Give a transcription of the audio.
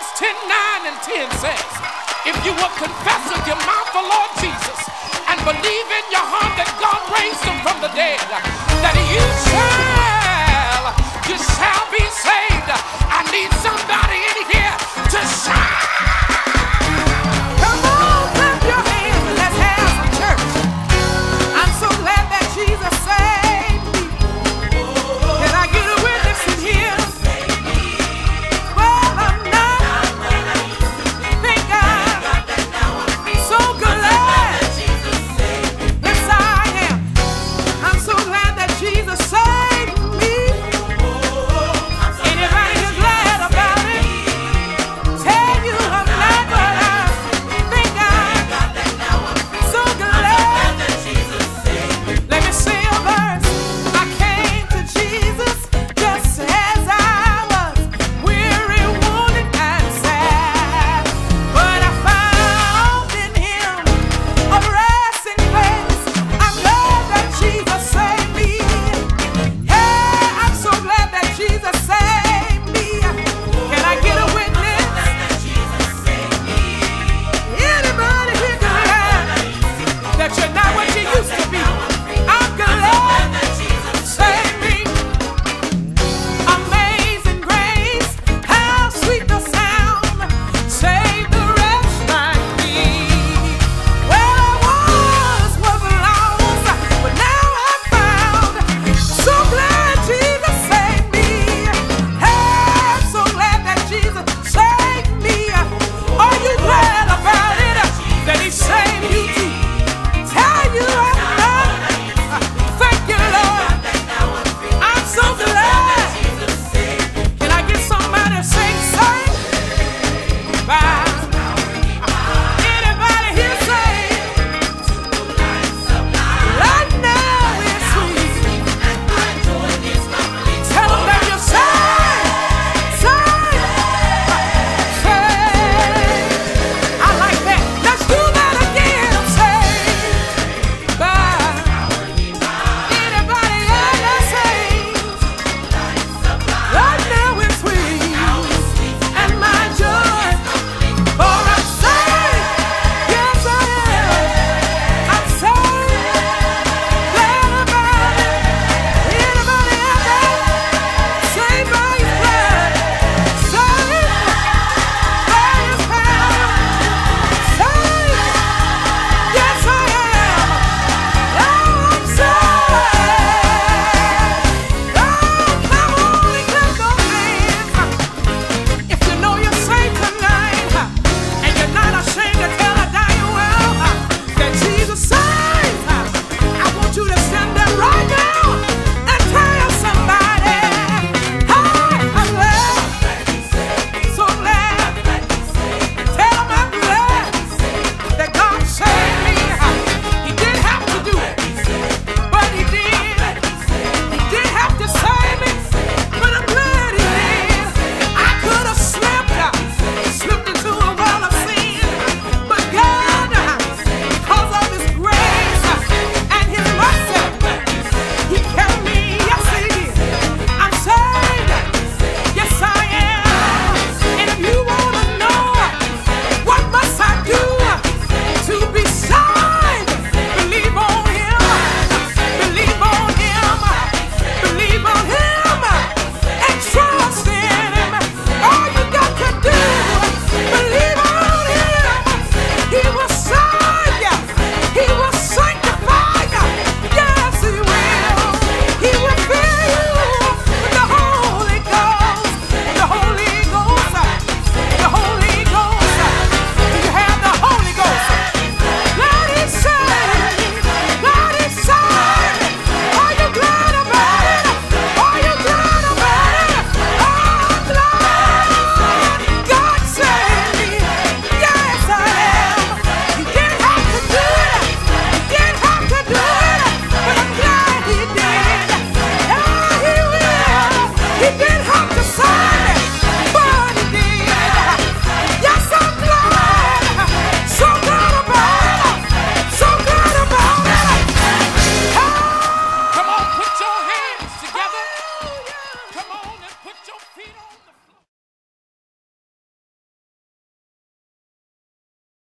Romans 10 9 and 10 says, If you will confess with your mouth the Lord Jesus and believe in your heart that